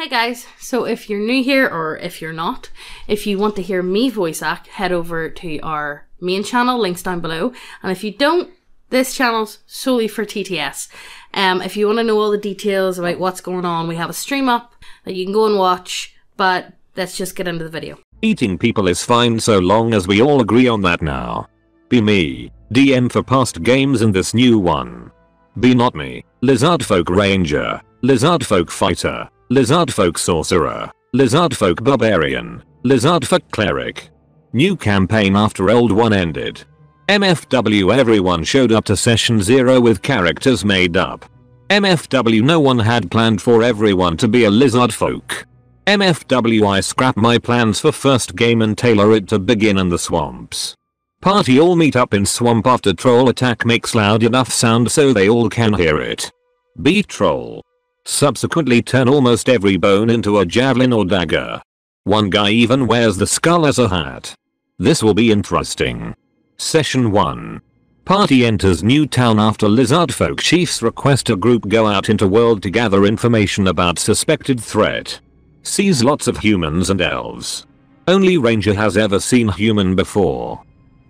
Hey guys, so if you're new here or if you're not, if you want to hear me voice act, head over to our main channel, links down below. And if you don't, this channel's solely for TTS. Um, if you want to know all the details about what's going on, we have a stream up that you can go and watch, but let's just get into the video. Eating people is fine so long as we all agree on that now. Be me, DM for past games and this new one. Be not me, Lizard Folk Ranger, Lizard Folk Fighter, Lizard Folk Sorcerer, Lizard Folk Barbarian, Lizard Folk Cleric. New campaign after old one ended. MFW everyone showed up to session 0 with characters made up. MFW no one had planned for everyone to be a lizard folk. MFW I scrap my plans for first game and tailor it to begin in the swamps. Party all meet up in swamp after troll attack makes loud enough sound so they all can hear it. Beat troll. Subsequently turn almost every bone into a javelin or dagger. One guy even wears the skull as a hat. This will be interesting. Session 1. Party enters new town after lizard folk chiefs request a group go out into world to gather information about suspected threat. Sees lots of humans and elves. Only ranger has ever seen human before.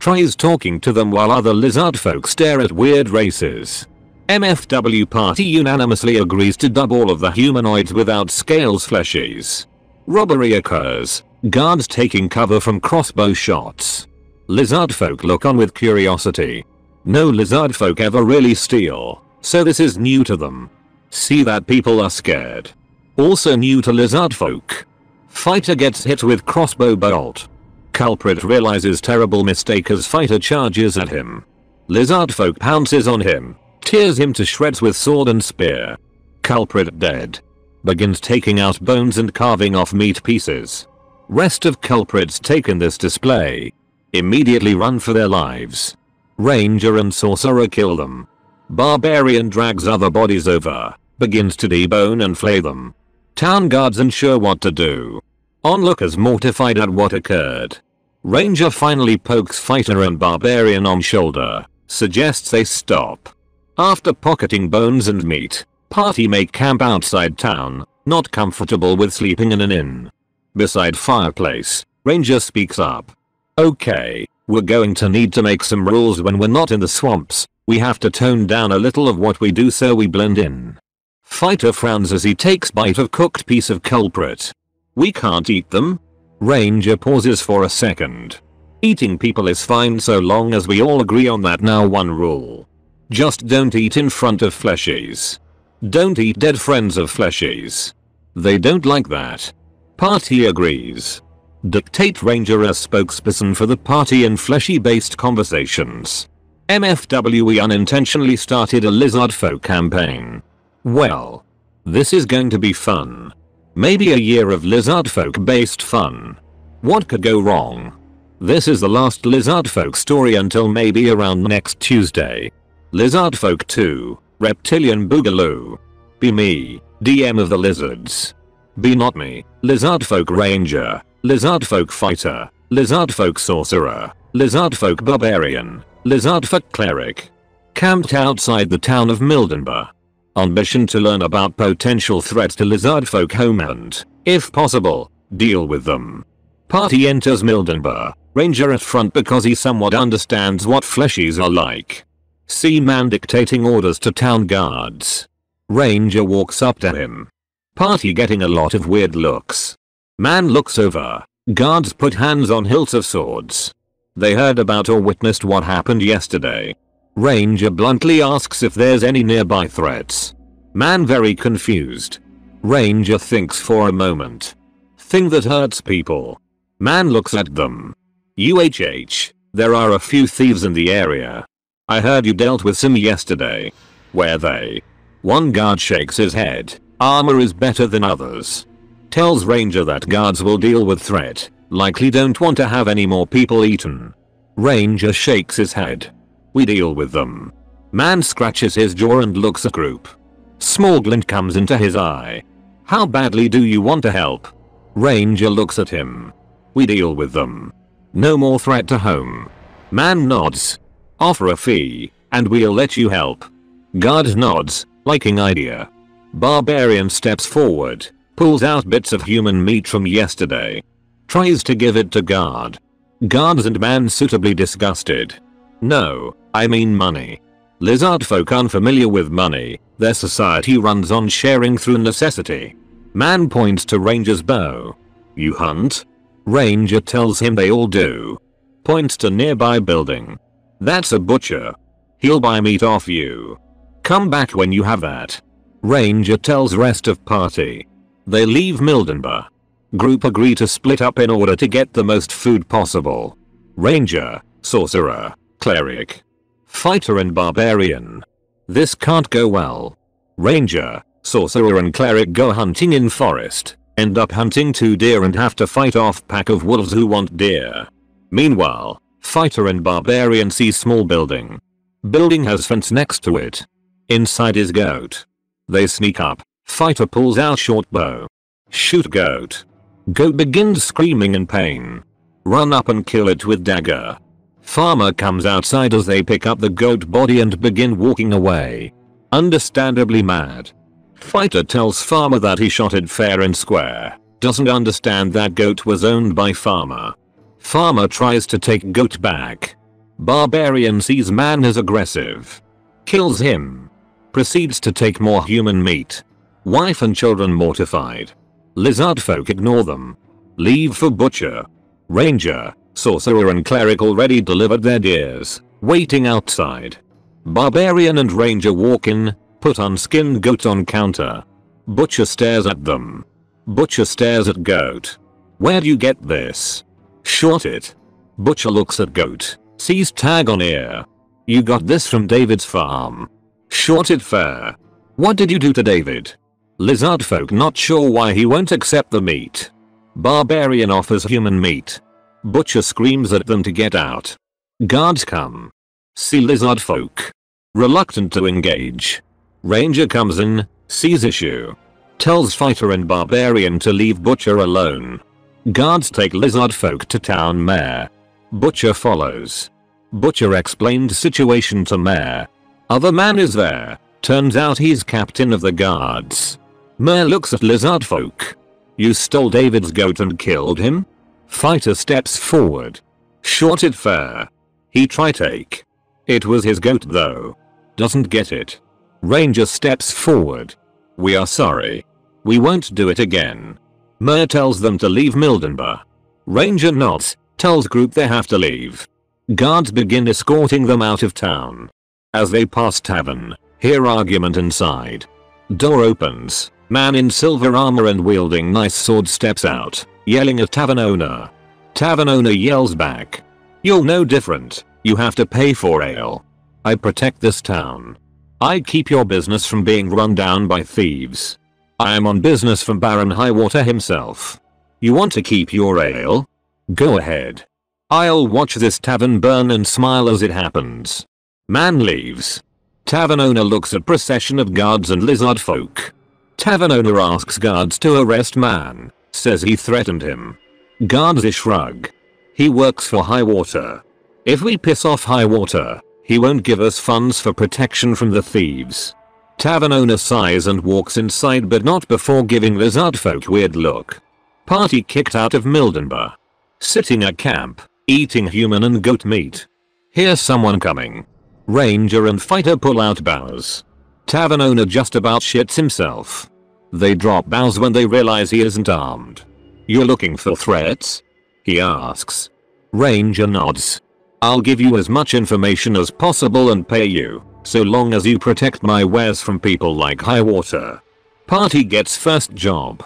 Tries talking to them while other lizard folk stare at weird races. MFW party unanimously agrees to dub all of the humanoids without scales fleshies. Robbery occurs, guards taking cover from crossbow shots. Lizard folk look on with curiosity. No lizard folk ever really steal, so this is new to them. See that people are scared. Also new to lizard folk. Fighter gets hit with crossbow bolt. Culprit realizes terrible mistake as fighter charges at him. Lizard folk pounces on him, tears him to shreds with sword and spear. Culprit dead. Begins taking out bones and carving off meat pieces. Rest of culprits taken this display. Immediately run for their lives. Ranger and sorcerer kill them. Barbarian drags other bodies over, begins to debone and flay them. Town guards unsure what to do. Onlookers mortified at what occurred. Ranger finally pokes fighter and barbarian on shoulder, suggests they stop. After pocketing bones and meat, party make camp outside town, not comfortable with sleeping in an inn. Beside fireplace, Ranger speaks up. Okay, we're going to need to make some rules when we're not in the swamps, we have to tone down a little of what we do so we blend in. Fighter frowns as he takes bite of cooked piece of culprit. We can't eat them? Ranger pauses for a second. Eating people is fine so long as we all agree on that now one rule. Just don't eat in front of fleshies. Don't eat dead friends of fleshies. They don't like that. Party agrees. Dictate Ranger as spokesperson for the party in fleshy based conversations. MFWE unintentionally started a lizard folk campaign. Well. This is going to be fun. Maybe a year of lizard folk based fun. What could go wrong? This is the last lizard folk story until maybe around next Tuesday. Lizard folk 2, Reptilian Boogaloo. Be me, DM of the lizards. Be not me, Lizard folk Ranger, Lizard folk Fighter, Lizard folk Sorcerer, Lizard folk Barbarian, Lizard folk Cleric. Camped outside the town of Mildenburg on mission to learn about potential threats to lizard folk home and, if possible, deal with them. Party enters Mildenburg, ranger at front because he somewhat understands what fleshies are like. See man dictating orders to town guards. Ranger walks up to him. Party getting a lot of weird looks. Man looks over. Guards put hands on hilts of swords. They heard about or witnessed what happened yesterday. Ranger bluntly asks if there's any nearby threats. Man very confused. Ranger thinks for a moment. Thing that hurts people. Man looks at them. UHH, there are a few thieves in the area. I heard you dealt with some yesterday. Where they? One guard shakes his head. Armor is better than others. Tells Ranger that guards will deal with threat. Likely don't want to have any more people eaten. Ranger shakes his head. We deal with them. Man scratches his jaw and looks at group. Small glint comes into his eye. How badly do you want to help? Ranger looks at him. We deal with them. No more threat to home. Man nods. Offer a fee, and we'll let you help. Guard nods, liking idea. Barbarian steps forward, Pulls out bits of human meat from yesterday. Tries to give it to guard. Guards and man suitably disgusted. No, I mean money. Lizard folk unfamiliar with money, their society runs on sharing through necessity. Man points to Ranger's bow. You hunt? Ranger tells him they all do. Points to nearby building. That's a butcher. He'll buy meat off you. Come back when you have that. Ranger tells rest of party. They leave Mildenburg. Group agree to split up in order to get the most food possible. Ranger, sorcerer, cleric, fighter and barbarian. This can't go well. Ranger, sorcerer and cleric go hunting in forest, end up hunting two deer and have to fight off pack of wolves who want deer. Meanwhile, fighter and barbarian see small building. Building has fence next to it. Inside is goat. They sneak up. Fighter pulls out short bow. Shoot goat. Goat begins screaming in pain. Run up and kill it with dagger. Farmer comes outside as they pick up the goat body and begin walking away. Understandably mad. Fighter tells Farmer that he shot it fair and square. Doesn't understand that goat was owned by Farmer. Farmer tries to take goat back. Barbarian sees man as aggressive. Kills him. Proceeds to take more human meat. Wife and children mortified. Lizard folk ignore them. Leave for butcher. Ranger, sorcerer and cleric already delivered their deers, waiting outside. Barbarian and ranger walk in, put unskinned goat on counter. Butcher stares at them. Butcher stares at goat. Where do you get this? Short it. Butcher looks at goat, sees tag on ear. You got this from David's farm. Short it fair. What did you do to David? Lizard folk not sure why he won't accept the meat. Barbarian offers human meat. Butcher screams at them to get out. Guards come. See lizard folk. Reluctant to engage. Ranger comes in, sees issue. Tells fighter and barbarian to leave Butcher alone. Guards take lizard folk to town mayor. Butcher follows. Butcher explained situation to mayor. Other man is there. Turns out he's captain of the guards. Mayor looks at lizard folk. You stole David's goat and killed him? Fighter steps forward. Short it fair. He try take. It was his goat though. Doesn't get it. Ranger steps forward. We are sorry. We won't do it again. Mayor tells them to leave Mildenburg. Ranger nods, tells group they have to leave. Guards begin escorting them out of town. As they pass tavern, hear argument inside. Door opens. Man in silver armor and wielding nice sword steps out, yelling at tavern owner. Tavern owner yells back. You're no different, you have to pay for ale. I protect this town. I keep your business from being run down by thieves. I am on business from Baron Highwater himself. You want to keep your ale? Go ahead. I'll watch this tavern burn and smile as it happens. Man leaves. Tavern owner looks at procession of guards and lizard folk. Tavern owner asks guards to arrest man, says he threatened him. Guards shrug. He works for Highwater. If we piss off Highwater, he won't give us funds for protection from the thieves. Tavern owner sighs and walks inside but not before giving lizard folk weird look. Party kicked out of Mildenburg. Sitting at camp, eating human and goat meat. Hear someone coming. Ranger and fighter pull out bows. Tavern owner just about shits himself. They drop bows when they realize he isn't armed. You're looking for threats? He asks. Ranger nods. I'll give you as much information as possible and pay you, so long as you protect my wares from people like Highwater. Party gets first job.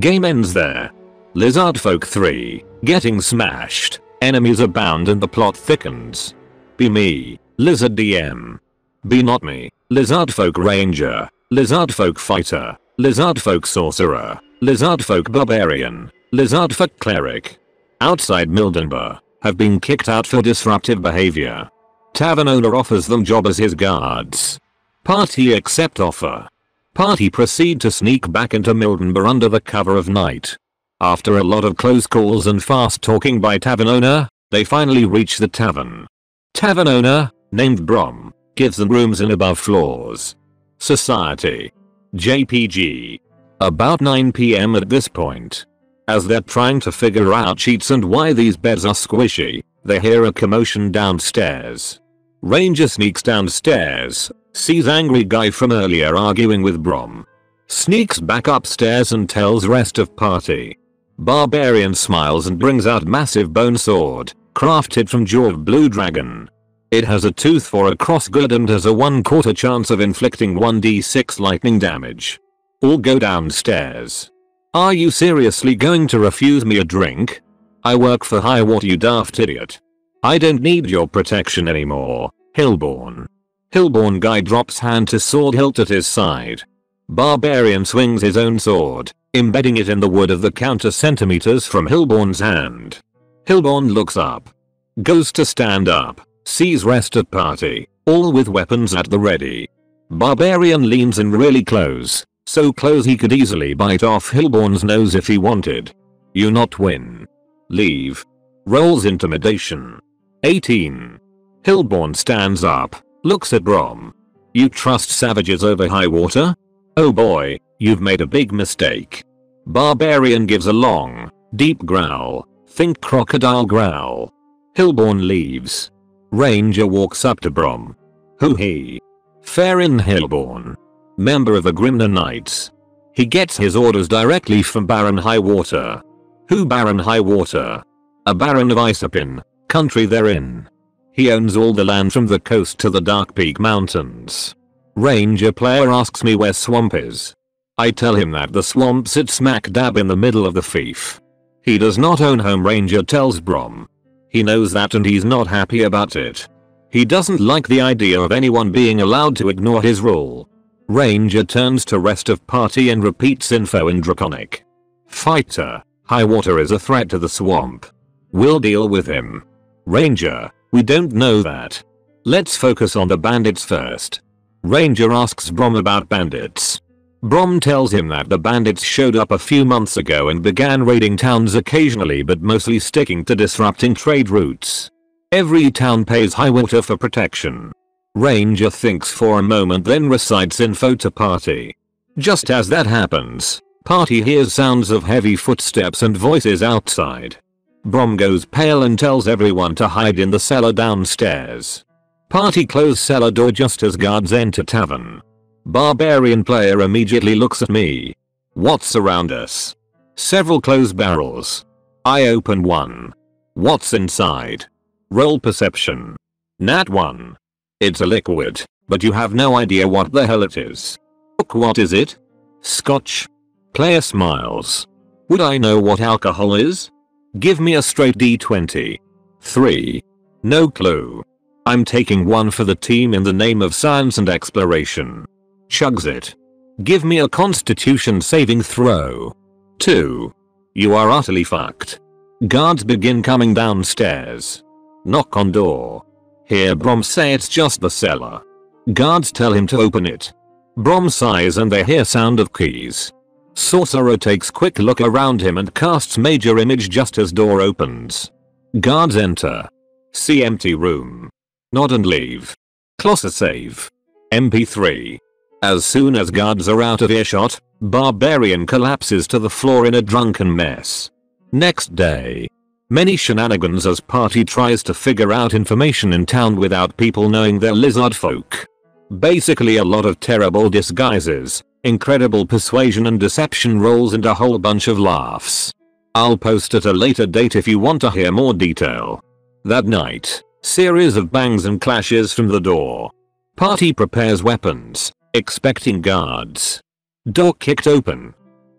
Game ends there. Lizard Folk 3, getting smashed, enemies abound and the plot thickens. Be me, Lizard DM. Be not me, Lizard Folk Ranger, Lizard Folk Fighter, Lizard Folk Sorcerer, Lizard Folk Barbarian, Lizard Folk Cleric. Outside Mildenburg, have been kicked out for disruptive behavior. Tavern owner offers them job as his guards. Party accept offer. Party proceed to sneak back into Mildenburg under the cover of night. After a lot of close calls and fast talking by tavern owner, they finally reach the tavern. Tavern owner, named Brom, gives them rooms in above floors. Society. JPG. About 9pm at this point. As they're trying to figure out cheats and why these beds are squishy, they hear a commotion downstairs. Ranger sneaks downstairs, sees angry guy from earlier arguing with Brom. Sneaks back upstairs and tells rest of party. Barbarian smiles and brings out massive bone sword, crafted from jaw of blue dragon. It has a tooth for a crossguard and has a 1 quarter chance of inflicting 1d6 lightning damage. All go downstairs. Are you seriously going to refuse me a drink? I work for Highwater you daft idiot. I don't need your protection anymore, Hillborn. Hillborn guy drops hand to sword hilt at his side. Barbarian swings his own sword, embedding it in the wood of the counter centimeters from Hillborn's hand. Hillborn looks up. Goes to stand up, sees rest at party, all with weapons at the ready. Barbarian leans in really close, so close he could easily bite off Hillborn's nose if he wanted. You not win. Leave. Rolls intimidation. 18. Hillborn stands up, looks at Brom. You trust savages over Highwater? Oh boy, you've made a big mistake. Barbarian gives a long, deep growl. Think crocodile growl. Hillborn leaves. Ranger walks up to Brom. Who he? Farron Hillborn. Member of the Grimner Knights. He gets his orders directly from Baron Highwater. Who Baron Highwater? A Baron of Isopin, country therein. He owns all the land from the coast to the Dark Peak Mountains. Ranger player asks me where swamp is. I tell him that the swamp sits smack dab in the middle of the fief. He does not own home ranger tells Brom. He knows that and he's not happy about it. He doesn't like the idea of anyone being allowed to ignore his rule. Ranger turns to rest of party and repeats info in Draconic. Fighter, Highwater is a threat to the swamp. We'll deal with him. Ranger, we don't know that. Let's focus on the bandits first. Ranger asks Brom about bandits. Brom tells him that the bandits showed up a few months ago and began raiding towns occasionally but mostly sticking to disrupting trade routes. Every town pays Highwater for protection. Ranger thinks for a moment then recites info to party. Just as that happens, party hears sounds of heavy footsteps and voices outside. Brom goes pale and tells everyone to hide in the cellar downstairs. Party close cellar door just as guards enter tavern. Barbarian player immediately looks at me. What's around us? Several closed barrels. I open one. What's inside? Roll perception. Nat 1. It's a liquid, but you have no idea what the hell it is. Look what is it? Scotch. Player smiles. Would I know what alcohol is? Give me a straight d20. 3. No clue. I'm taking one for the team in the name of science and exploration. Chugs it. Give me a constitution saving throw. 2. You are utterly fucked. Guards begin coming downstairs. Knock on door. Hear Brom say it's just the cellar. Guards tell him to open it. Brom sighs and they hear sound of keys. Sorcerer takes quick look around him and casts major image just as door opens. Guards enter. See empty room. Nod and leave. Closer save. MP3. As soon as guards are out of earshot, Barbarian collapses to the floor in a drunken mess. Next day. Many shenanigans as party tries to figure out information in town without people knowing they're lizard folk. Basically a lot of terrible disguises, incredible persuasion and deception rolls and a whole bunch of laughs. I'll post at a later date if you want to hear more detail. That night, series of bangs and clashes from the door. Party prepares weapons, expecting guards. Door kicked open.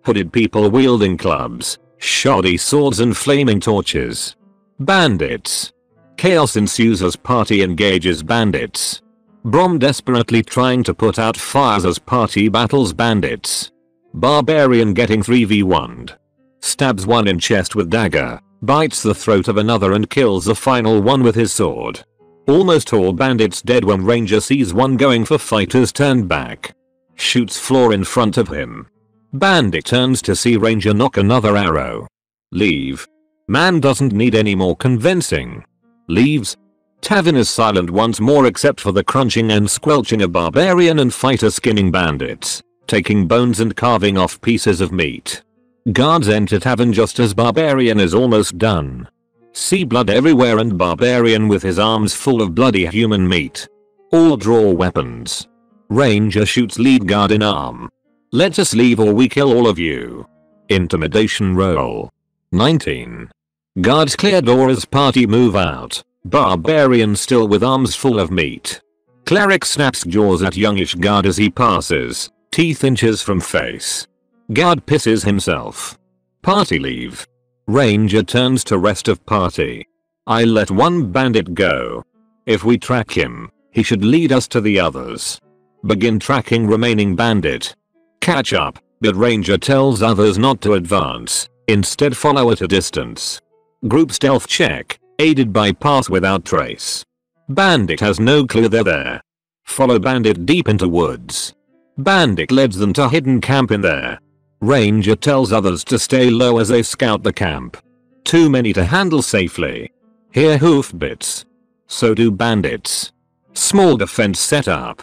Hooded people wielding clubs, shoddy swords and flaming torches. Bandits. Chaos ensues as party engages bandits. Brom desperately trying to put out fires as party battles bandits. Barbarian getting 3v1'd. Stabs one in chest with dagger, bites the throat of another and kills the final one with his sword. Almost all bandits dead when ranger sees one going for fighters turn back. Shoots floor in front of him. Bandit turns to see ranger nock another arrow. Leave. Man doesn't need any more convincing. Leaves, Tavern is silent once more except for the crunching and squelching of barbarian and fighter skinning bandits. taking bones and carving off pieces of meat. Guards enter tavern just as Barbarian is almost done. See blood everywhere and Barbarian with his arms full of bloody human meat. All draw weapons. Ranger shoots lead guard in arm. Let us leave or we kill all of you. Intimidation roll. 19. Guards clear door as party move out. Barbarian still with arms full of meat. Cleric snaps jaws at youngish guard as he passes, teeth inches from face. Guard pisses himself. Party leave. Ranger turns to rest of party. I let one bandit go. If we track him, he should lead us to the others. Begin tracking remaining bandit. Catch up, but ranger tells others not to advance, instead follow at a distance. Group stealth check, aided by pass without trace. Bandit has no clue they're there. Follow bandit deep into woods. Bandit leads them to hidden camp in there. Ranger tells others to stay low as they scout the camp. Too many to handle safely. Hear hoofbeats. So do bandits. Small defense set up.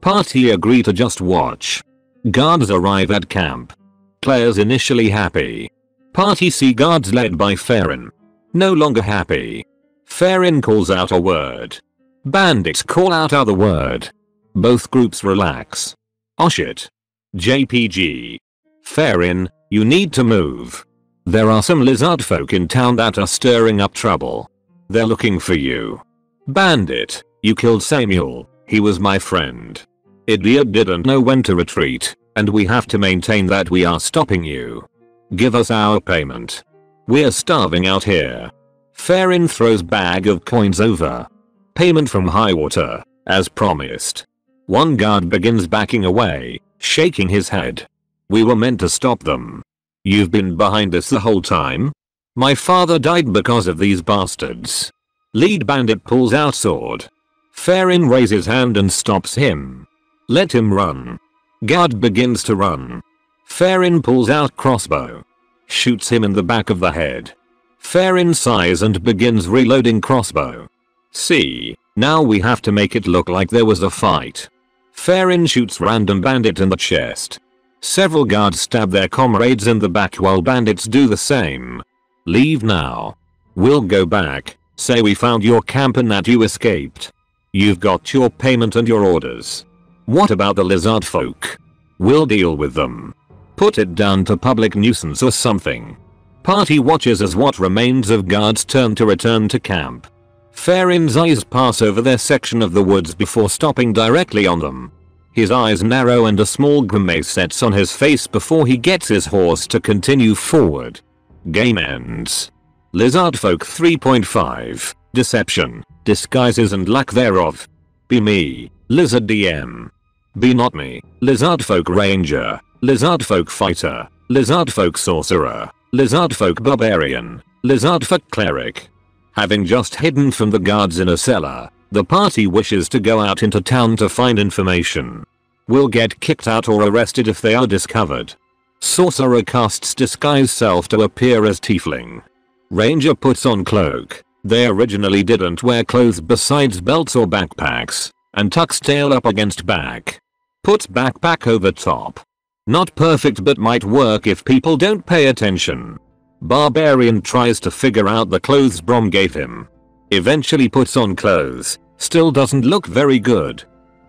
Party agree to just watch. Guards arrive at camp. Players initially happy. Party see guards led by Farron. No longer happy. Farron calls out a word. Bandits call out other word. Both groups relax. Oh shit. JPG. Farron, you need to move. There are some lizard folk in town that are stirring up trouble. They're looking for you. Bandit, you killed Samuel, he was my friend. Idiot didn't know when to retreat, and we have to maintain that we are stopping you. Give us our payment. We're starving out here. Farron throws bag of coins over. Payment from Highwater, as promised. One guard begins backing away, shaking his head. We were meant to stop them. You've been behind us the whole time? My father died because of these bastards. Lead bandit pulls out sword. Farron raises hand and stops him. Let him run. Guard begins to run. Farron pulls out crossbow. Shoots him in the back of the head. Farron sighs and begins reloading crossbow. See, now we have to make it look like there was a fight. Farron shoots random bandit in the chest. Several guards stab their comrades in the back while bandits do the same. Leave now. We'll go back, say we found your camp and that you escaped. You've got your payment and your orders. What about the lizard folk? We'll deal with them. Put it down to public nuisance or something. Party watches as what remains of guards turn to return to camp. Farron's eyes pass over their section of the woods before stopping directly on them. His eyes narrow and a small grimace sets on his face before he gets his horse to continue forward. Game ends. Lizard Folk 3.5 Deception, Disguises and Lack thereof. Be me, Lizard DM. Be not me, Lizardfolk Ranger, Lizardfolk Fighter, Lizardfolk Sorcerer, Lizardfolk Barbarian, Lizardfolk Cleric. Having just hidden from the guards in a cellar, the party wishes to go out into town to find information. Will get kicked out or arrested if they are discovered. Sorcerer casts disguise self to appear as tiefling. Ranger puts on cloak. They originally didn't wear clothes besides belts or backpacks, and tucks tail up against back. Puts backpack over top. Not perfect but might work if people don't pay attention. Barbarian tries to figure out the clothes Brom gave him. Eventually puts on clothes, still doesn't look very good.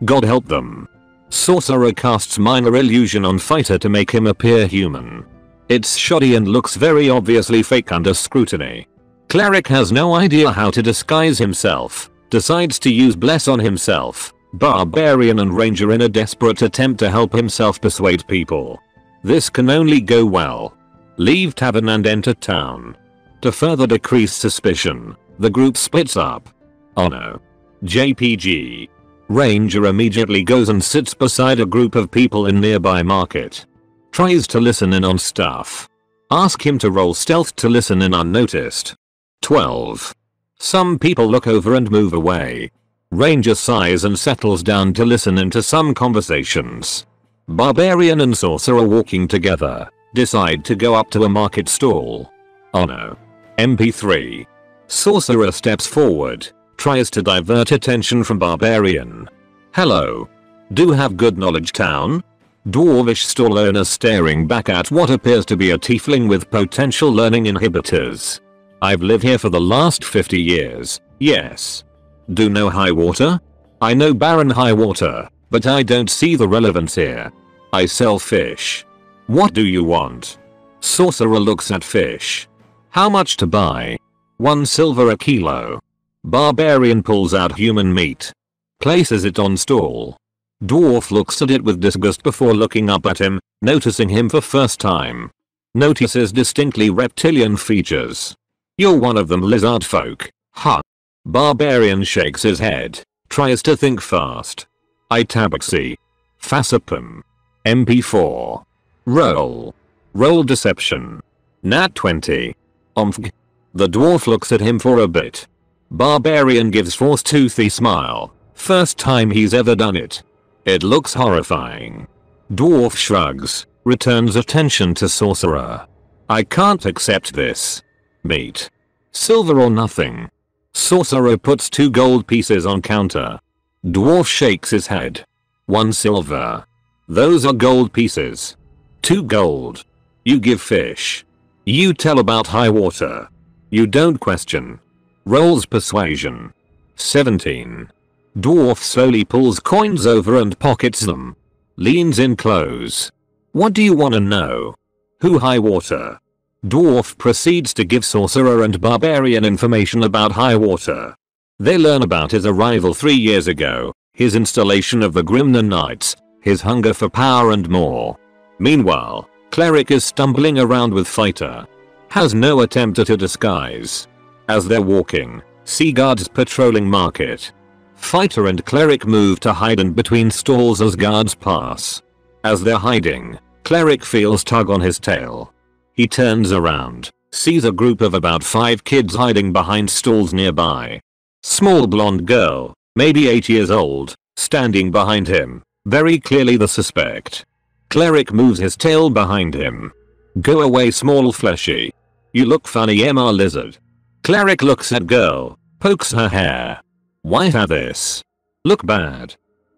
God help them. Sorcerer casts minor illusion on fighter to make him appear human. It's shoddy and looks very obviously fake under scrutiny. Cleric has no idea how to disguise himself, decides to use bless on himself, Barbarian and Ranger in a desperate attempt to help himself persuade people. This can only go well. Leave tavern and enter town. To further decrease suspicion, the group splits up. Oh no. JPG. Ranger immediately goes and sits beside a group of people in nearby market. Tries to listen in on stuff. Ask him to roll stealth to listen in unnoticed. 12. Some people look over and move away. Ranger sighs and settles down to listen into some conversations. Barbarian and Sorcerer walking together, decide to go up to a market stall. Oh no. MP3. Sorcerer steps forward, tries to divert attention from Barbarian. Hello. Do have good knowledge town? Dwarvish stall owner staring back at what appears to be a tiefling with potential learning inhibitors. I've lived here for the last 50 years, yes. Do know Highwater? I know Baron Highwater, but I don't see the relevance here. I sell fish. What do you want? Sorcerer looks at fish. How much to buy? One silver a kilo. Barbarian pulls out human meat. Places it on stall. Dwarf looks at it with disgust before looking up at him, noticing him for first time. Notices distinctly reptilian features. You're one of them lizard folk, huh? Barbarian shakes his head, tries to think fast. I tabaxi. Fasipum. MP4. Roll. Roll deception. Nat 20. Omfg. The dwarf looks at him for a bit. Barbarian gives force toothy smile. First time he's ever done it. It looks horrifying. Dwarf shrugs, returns attention to sorcerer. I can't accept this. Meat. Silver or nothing. Sorcerer puts two gold pieces on counter. Dwarf shakes his head. One silver. Those are gold pieces. Two gold. You give fish. You tell about Highwater. You don't question. Rolls persuasion. 17. Dwarf slowly pulls coins over and pockets them. Leans in close. What do you wanna know? Who Highwater? Dwarf proceeds to give sorcerer and barbarian information about Highwater. They learn about his arrival three years ago, his installation of the Grimna Knights, his hunger for power and more. Meanwhile, Cleric is stumbling around with Fighter. Has no attempt at a disguise. As they're walking, see guards patrolling market. Fighter and Cleric move to hide in between stalls as guards pass. As they're hiding, Cleric feels tug on his tail. He turns around, sees a group of about 5 kids hiding behind stalls nearby. Small blonde girl, maybe 8 years old, standing behind him, very clearly the suspect. Cleric moves his tail behind him. Go away small fleshy. You look funny MR lizard. Cleric looks at girl, pokes her hair. Why have this? Look bad.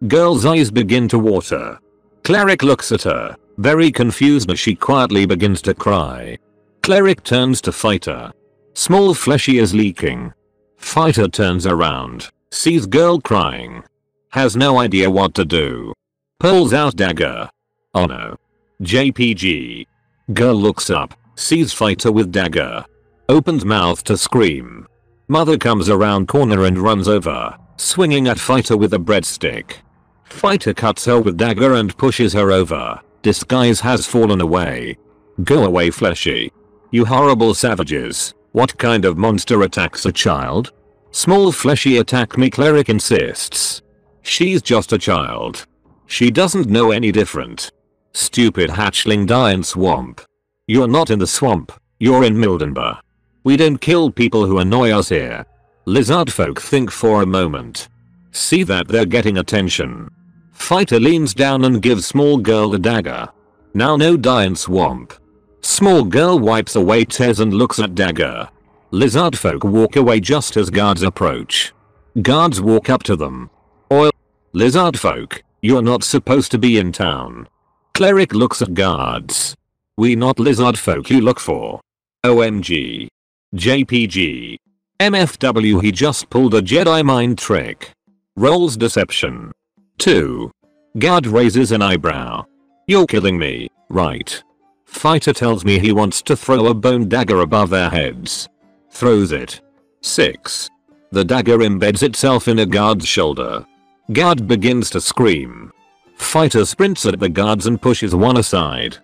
Girl's eyes begin to water. Cleric looks at her, very confused as she quietly begins to cry. Cleric turns to Fighter. Small fleshy is leaking. Fighter turns around, sees girl crying. Has no idea what to do. Pulls out dagger. Oh no. JPG. Girl looks up, sees Fighter with dagger. Opens mouth to scream. Mother comes around corner and runs over, swinging at Fighter with a breadstick. Fighter cuts her with dagger and pushes her over. Disguise has fallen away. Go away fleshy. You horrible savages. What kind of monster attacks a child? Small fleshy attack me cleric insists. She's just a child. She doesn't know any different. Stupid hatchling die in swamp. You're not in the swamp, you're in Mildenburg. We don't kill people who annoy us here. Lizard folk think for a moment. See that they're getting attention. Fighter leans down and gives small girl a dagger. Now no in swamp. Small girl wipes away tears and looks at dagger. Lizard folk walk away just as guards approach. Guards walk up to them. Oil. Lizard folk, you're not supposed to be in town. Cleric looks at guards. We not lizard folk you look for. OMG. JPG. MFW he just pulled a Jedi mind trick. Rolls deception. 2. Guard raises an eyebrow. You're killing me, right? Fighter tells me he wants to throw a bone dagger above their heads. Throws it. 6. The dagger embeds itself in a guard's shoulder. Guard begins to scream. Fighter sprints at the guards and pushes one aside.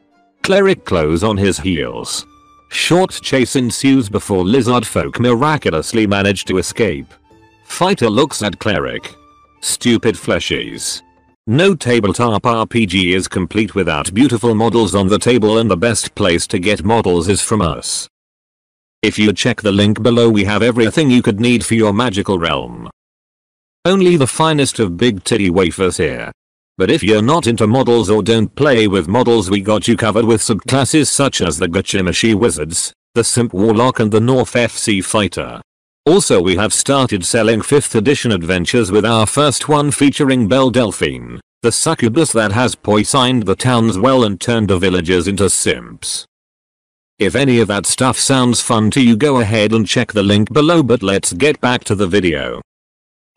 Cleric close on his heels. Short chase ensues before lizard folk miraculously manage to escape. Fighter looks at Cleric. Stupid fleshies. No tabletop RPG is complete without beautiful models on the table and the best place to get models is from us. If you check the link below we have everything you could need for your magical realm. Only the finest of big titty wafers here. But if you're not into models or don't play with models we got you covered with subclasses such as the Gachimuchi Wizards, the Simp Warlock and the North FC Fighter. Also we have started selling 5th edition adventures with our first one featuring Belle Delphine. The succubus that has poisoned the towns well and turned the villagers into simps. If any of that stuff sounds fun to you go ahead and check the link below but let's get back to the video.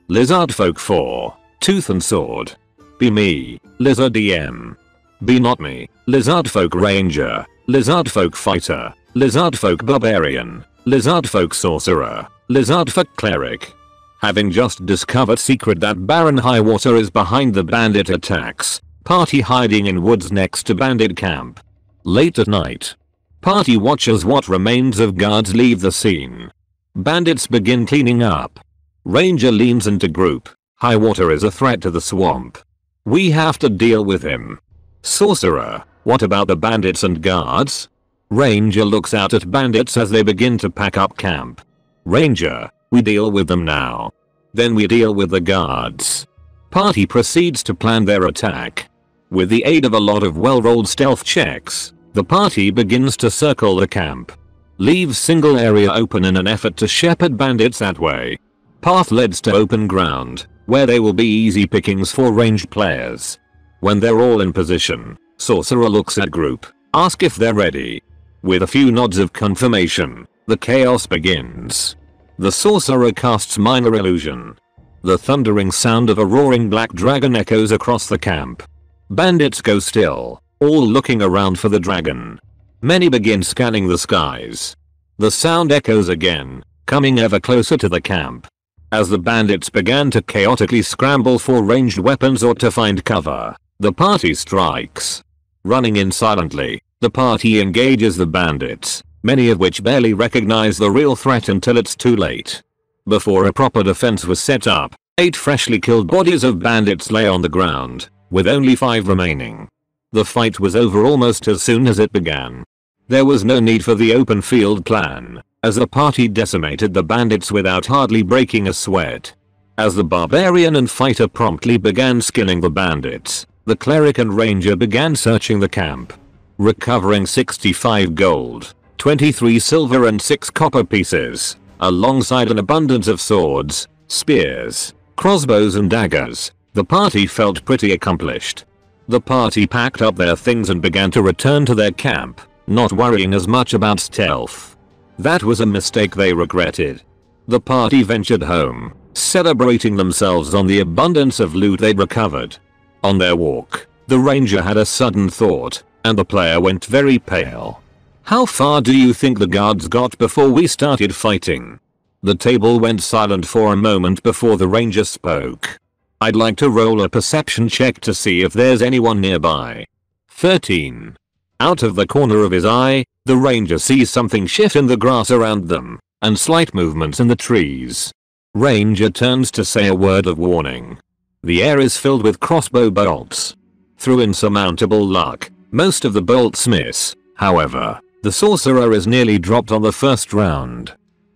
Lizard Folk 4. Tooth and Sword. Be me, Lizard DM. Be not me, Lizard Folk Ranger, Lizard Folk Fighter, Lizard Folk Barbarian, Lizard Folk Sorcerer, Lizard Folk Cleric. Having just discovered secret that Baron Highwater is behind the bandit attacks, party hiding in woods next to bandit camp. Late at night. Party watches what remains of guards leave the scene. Bandits begin cleaning up. Ranger leans into group. Highwater is a threat to the swamp. We have to deal with him. Sorcerer, what about the bandits and guards? Ranger looks out at bandits as they begin to pack up camp. Ranger, we deal with them now. Then we deal with the guards. Party proceeds to plan their attack. With the aid of a lot of well-rolled stealth checks, the party begins to circle the camp. Leave single area open in an effort to shepherd bandits that way. Path leads to open ground, where they will be easy pickings for ranged players. When they're all in position, Sorcerer looks at group, ask if they're ready. With a few nods of confirmation, the chaos begins. The sorcerer casts minor illusion. The thundering sound of a roaring black dragon echoes across the camp. Bandits go still, all looking around for the dragon. Many begin scanning the skies. The sound echoes again, coming ever closer to the camp. As the bandits began to chaotically scramble for ranged weapons or to find cover, the party strikes. Running in silently, the party engages the bandits, many of which barely recognize the real threat until it's too late. Before a proper defense was set up, eight freshly killed bodies of bandits lay on the ground, with only five remaining. The fight was over almost as soon as it began. There was no need for the open field plan, as the party decimated the bandits without hardly breaking a sweat. As the barbarian and fighter promptly began skilling the bandits, the cleric and ranger began searching the camp. Recovering 65 gold, 23 silver and 6 copper pieces, alongside an abundance of swords, spears, crossbows and daggers, the party felt pretty accomplished. The party packed up their things and began to return to their camp, not worrying as much about stealth. That was a mistake they regretted. The party ventured home, celebrating themselves on the abundance of loot they'd recovered. On their walk, the ranger had a sudden thought, and the player went very pale. How far do you think the guards got before we started fighting? The table went silent for a moment before the ranger spoke. I'd like to roll a perception check to see if there's anyone nearby. 13. Out of the corner of his eye, the ranger sees something shift in the grass around them, and slight movements in the trees. Ranger turns to say a word of warning. The air is filled with crossbow bolts. Through insurmountable luck, most of the bolts miss, however, the sorcerer is nearly dropped on the first round.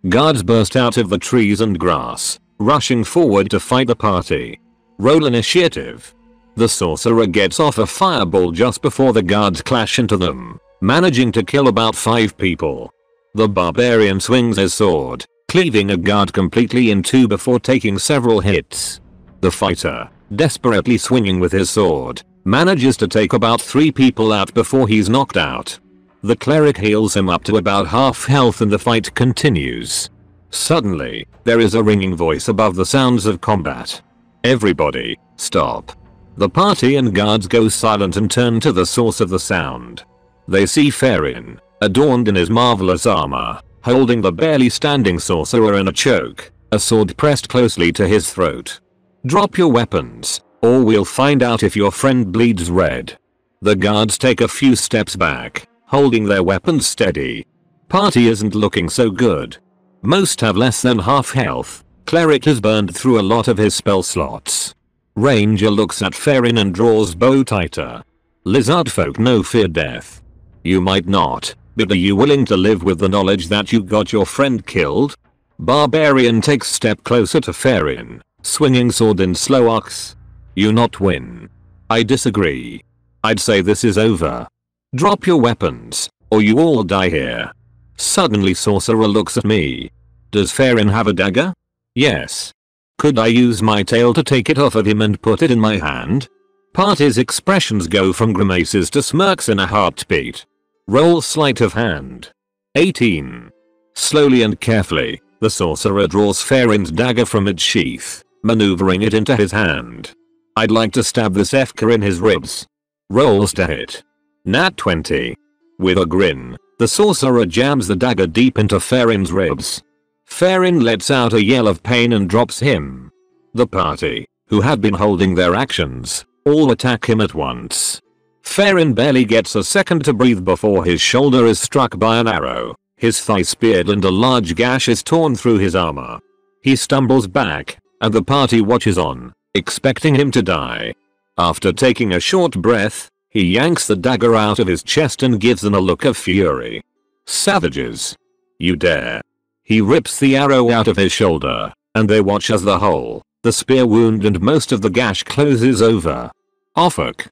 Guards burst out of the trees and grass, rushing forward to fight the party. Roll initiative. The sorcerer gets off a fireball just before the guards clash into them, managing to kill about 5 people. The barbarian swings his sword, cleaving a guard completely in two before taking several hits. The fighter, desperately swinging with his sword, manages to take about 3 people out before he's knocked out. The cleric heals him up to about half health and the fight continues. Suddenly, there is a ringing voice above the sounds of combat. Everybody, stop. The party and guards go silent and turn to the source of the sound. They see Farin, adorned in his marvelous armor, holding the barely standing sorcerer in a choke, a sword pressed closely to his throat. Drop your weapons, or we'll find out if your friend bleeds red. The guards take a few steps back, holding their weapons steady. Party isn't looking so good. Most have less than half health, Cleric has burned through a lot of his spell slots. Ranger looks at Farin and draws bow tighter. Lizard folk no fear death. You might not, but are you willing to live with the knowledge that you got your friend killed? Barbarian takes step closer to Farin, swinging sword in slow arcs. You not win. I disagree. I'd say this is over. Drop your weapons, or you all die here. Suddenly sorcerer looks at me. Does Farin have a dagger? Yes. Could I use my tail to take it off of him and put it in my hand? Party's expressions go from grimaces to smirks in a heartbeat. Roll sleight of hand. 18. Slowly and carefully, the sorcerer draws Farin's dagger from its sheath, maneuvering it into his hand. I'd like to stab this Efka in his ribs. Rolls to hit. Nat 20. With a grin, the sorcerer jams the dagger deep into Farin's ribs. Farin lets out a yell of pain and drops him. The party, who had been holding their actions, all attack him at once. Farin barely gets a second to breathe before his shoulder is struck by an arrow, his thigh speared and a large gash is torn through his armor. He stumbles back, and the party watches on, expecting him to die. After taking a short breath, he yanks the dagger out of his chest and gives them a look of fury. Savages. You dare. He rips the arrow out of his shoulder, and they watch as the hole, the spear wound and most of the gash closes over. Offok.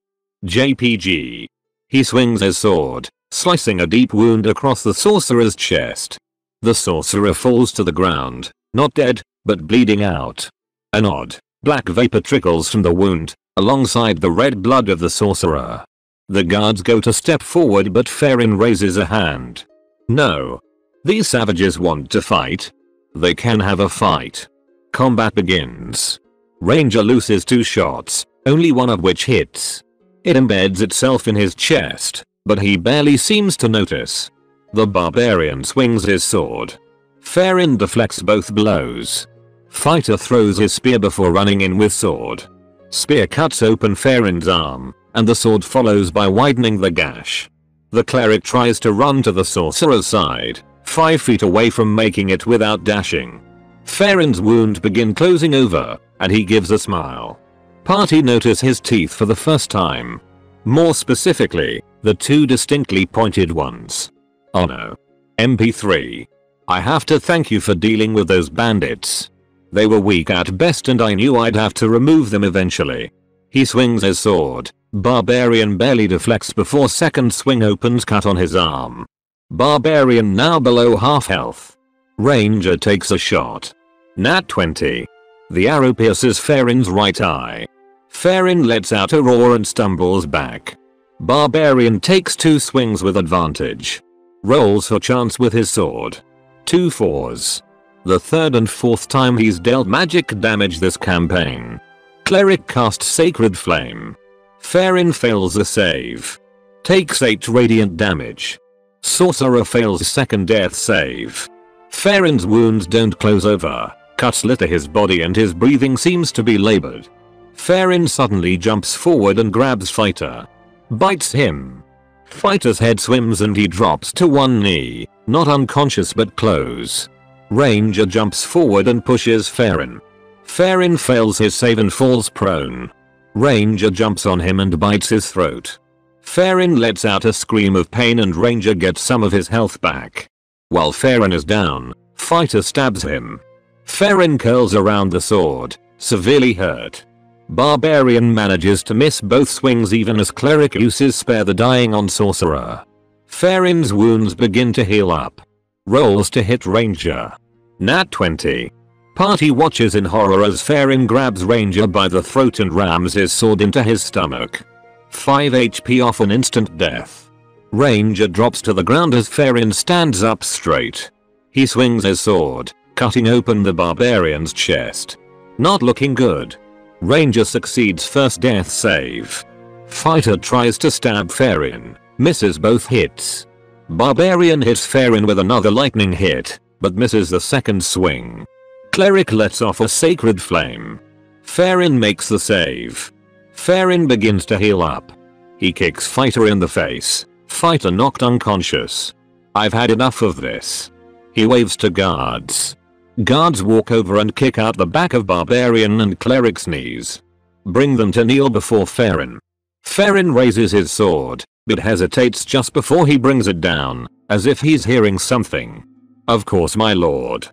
JPG. He swings his sword, slicing a deep wound across the sorcerer's chest. The sorcerer falls to the ground, not dead, but bleeding out. An odd, black vapor trickles from the wound, alongside the red blood of the sorcerer. The guards go to step forward but Farin raises a hand. No. These savages want to fight. They can have a fight. Combat begins. Ranger loses two shots, only one of which hits. It embeds itself in his chest, but he barely seems to notice. The barbarian swings his sword. Farin deflects both blows. Fighter throws his spear before running in with sword. Spear cuts open Farin's arm, and the sword follows by widening the gash. The cleric tries to run to the sorcerer's side, 5 feet away from making it without dashing. Farin's wound begin closing over, and he gives a smile. Party notice his teeth for the first time. More specifically, the two distinctly pointed ones. Oh no. MP3. I have to thank you for dealing with those bandits. They were weak at best and I knew I'd have to remove them eventually. He swings his sword. Barbarian barely deflects before second swing opens cut on his arm. Barbarian now below half health. Ranger takes a shot. Nat 20. The arrow pierces Farin's right eye. Farin lets out a roar and stumbles back. Barbarian takes two swings with advantage. Rolls for chance with his sword. Two fours. The third and fourth time he's dealt magic damage this campaign. Cleric casts Sacred Flame. Farin fails a save. Takes 8 radiant damage. Sorcerer fails second death save. Farin's wounds don't close over. Cuts litter his body and his breathing seems to be labored. Farin suddenly jumps forward and grabs Fighter. Bites him. Fighter's head swims and he drops to one knee, not unconscious but close. Ranger jumps forward and pushes Farin. Farin fails his save and falls prone. Ranger jumps on him and bites his throat. Farin lets out a scream of pain and Ranger gets some of his health back. While Farin is down, Fighter stabs him. Farin curls around the sword, severely hurt. Barbarian manages to miss both swings even as Cleric uses spare the dying on Sorcerer. Farin's wounds begin to heal up. Rolls to hit Ranger. Nat 20. Party watches in horror as Farin grabs Ranger by the throat and rams his sword into his stomach. 5 HP off an instant death. Ranger drops to the ground as Farin stands up straight. He swings his sword, cutting open the barbarian's chest. Not looking good. Ranger succeeds first death save. Fighter tries to stab Farin, misses both hits. Barbarian hits Farin with another lightning hit, but misses the second swing. Cleric lets off a sacred flame. Farin makes the save. Farin begins to heal up. He kicks Fighter in the face. Fighter knocked unconscious. I've had enough of this. He waves to guards. Guards walk over and kick out the back of Barbarian and Cleric's knees. Bring them to kneel before Farin. Farin raises his sword, but hesitates just before he brings it down, as if he's hearing something. Of course my lord.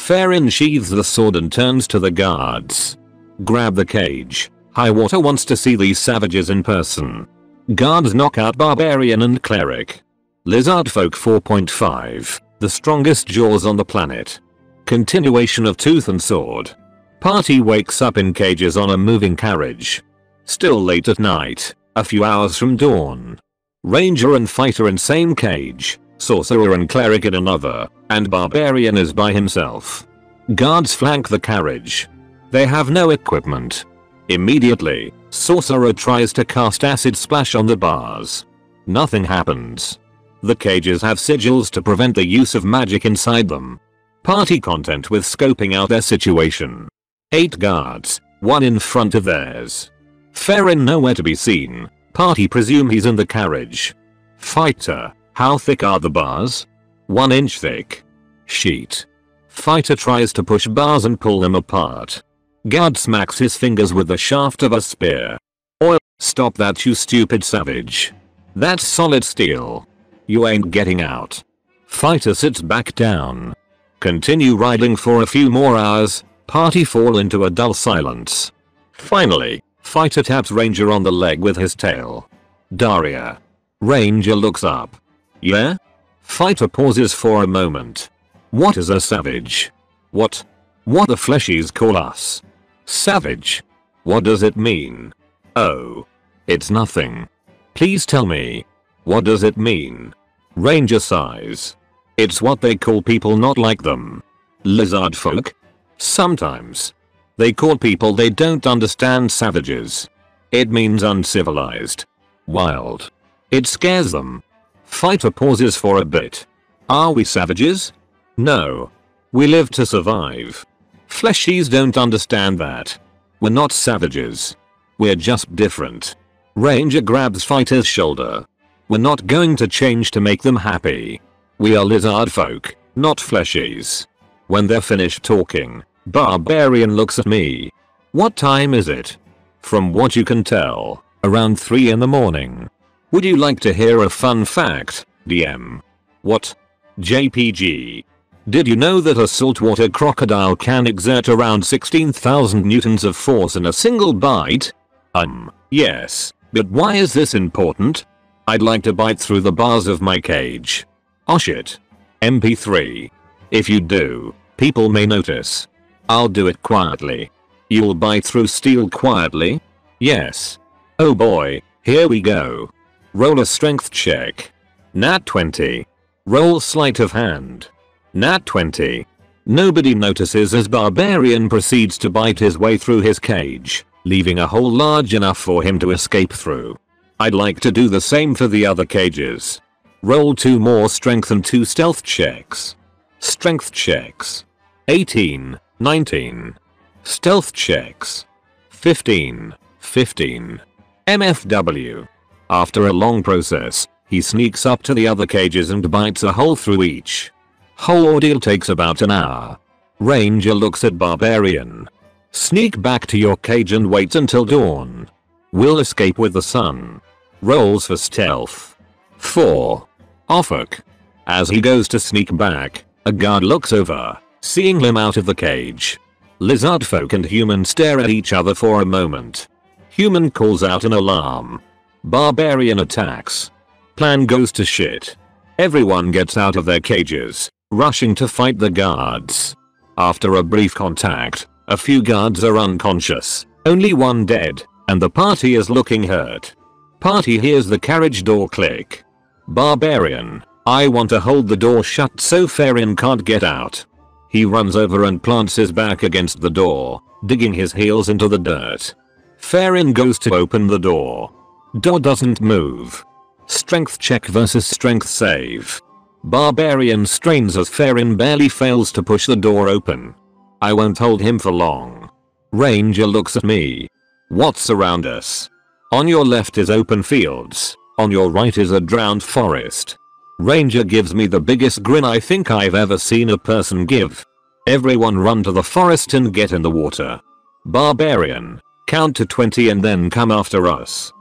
Farin sheathes the sword and turns to the guards. Grab the cage. Highwater wants to see these savages in person. Guards knock out Barbarian and Cleric. Lizard Folk 4.5, the strongest jaws on the planet. Continuation of Tooth and Sword. Party wakes up in cages on a moving carriage. Still late at night, a few hours from dawn. Ranger and fighter in same cage, sorcerer and cleric in another, and barbarian is by himself. Guards flank the carriage. They have no equipment. Immediately, sorcerer tries to cast acid splash on the bars. Nothing happens. The cages have sigils to prevent the use of magic inside them. Party content with scoping out their situation. 8 guards, one in front of theirs. Farron nowhere to be seen. Party presume he's in the carriage. Fighter, how thick are the bars? 1 inch thick. Sheet. Fighter tries to push bars and pull them apart. Guard smacks his fingers with the shaft of a spear. Oil, stop that you stupid savage. That's solid steel. You ain't getting out. Fighter sits back down. Continue riding for a few more hours, party fall into a dull silence. Finally, Fighter taps Ranger on the leg with his tail. Daria. Ranger looks up. Yeah? Fighter pauses for a moment. What is a savage? What? What the fleshies call us? Savage? What does it mean? Oh. It's nothing. Please tell me. What does it mean? Ranger sighs. It's what they call people not like them. Lizard folk? Sometimes. They call people they don't understand savages. It means uncivilized. Wild. It scares them. Fighter pauses for a bit. Are we savages? No. We live to survive. Fleshies don't understand that. We're not savages. We're just different. Ranger grabs Fighter's shoulder. We're not going to change to make them happy. We are lizard folk, not fleshies. When they're finished talking, Barbarian looks at me. What time is it? From what you can tell, around 3 in the morning. Would you like to hear a fun fact, DM? What? JPG. Did you know that a saltwater crocodile can exert around 16,000 newtons of force in a single bite? Um, yes. But why is this important? I'd like to bite through the bars of my cage. Oh shit. MP3. If you do, people may notice. I'll do it quietly. You'll bite through steel quietly? Yes. Oh boy, here we go. Roll a strength check. Nat 20. Roll sleight of hand. Nat 20. Nobody notices as Barbarian proceeds to bite his way through his cage, leaving a hole large enough for him to escape through. I'd like to do the same for the other cages. Roll 2 more strength and 2 stealth checks. Strength checks. 18. 19. Stealth checks. 15. 15. MFW. After a long process, he sneaks up to the other cages and bites a hole through each. Whole ordeal takes about an hour. Ranger looks at Barbarian. Sneak back to your cage and wait until dawn. We'll escape with the sun. Rolls for stealth. 4. Offok. As he goes to sneak back, a guard looks over seeing him out of the cage. Lizard folk and human stare at each other for a moment. Human calls out an alarm. Barbarian attacks. Plan goes to shit. Everyone gets out of their cages, rushing to fight the guards. After a brief contact, a few guards are unconscious, only one dead, and the party is looking hurt. Party hears the carriage door click. Barbarian, I want to hold the door shut so Farron can't get out. He runs over and plants his back against the door, digging his heels into the dirt. Farron goes to open the door. Door doesn't move. Strength check versus strength save. Barbarian strains as Farron barely fails to push the door open. I won't hold him for long. Ranger looks at me. What's around us? On your left is open fields. On your right is a drowned forest. Ranger gives me the biggest grin I think I've ever seen a person give. Everyone run to the forest and get in the water. Barbarian, count to 20 and then come after us.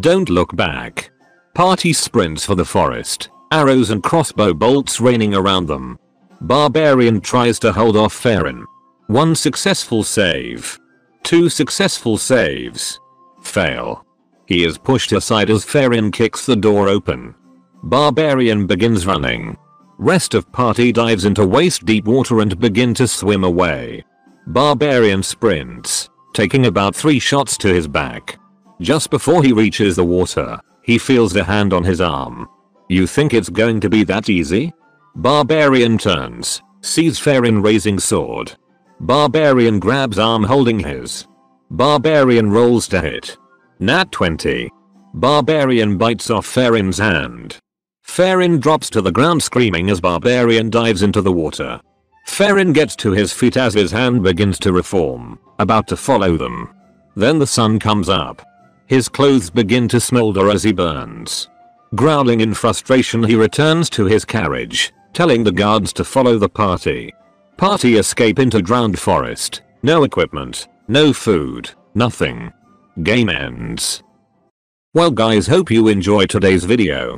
Don't look back. Party sprints for the forest, arrows and crossbow bolts raining around them. Barbarian tries to hold off Farron. One successful save. Two successful saves. Fail. He is pushed aside as Farron kicks the door open. Barbarian begins running. Rest of party dives into waist deep water and begin to swim away. Barbarian sprints, taking about 3 shots to his back. Just before he reaches the water, he feels a hand on his arm. You think it's going to be that easy? Barbarian turns, sees Farron raising sword. Barbarian grabs arm holding his. Barbarian rolls to hit. Nat 20. Barbarian bites off Farron's hand. Farron drops to the ground screaming as Barbarian dives into the water. Farron gets to his feet as his hand begins to reform, about to follow them. Then the sun comes up. His clothes begin to smolder as he burns. Growling in frustration he returns to his carriage, telling the guards to follow the party. Party escape into drowned forest. No equipment, no food, nothing. Game ends. Well guys hope you enjoyed today's video.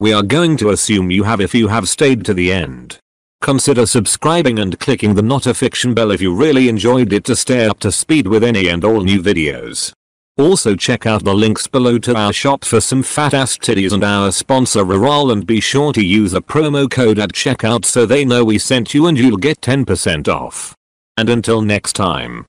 We are going to assume you have if you have stayed to the end. Consider subscribing and clicking the notification bell if you really enjoyed it to stay up to speed with any and all new videos. Also check out the links below to our shop for some fat ass titties and our sponsor Reroll and be sure to use a promo code at checkout so they know we sent you and you'll get 10% off. And until next time.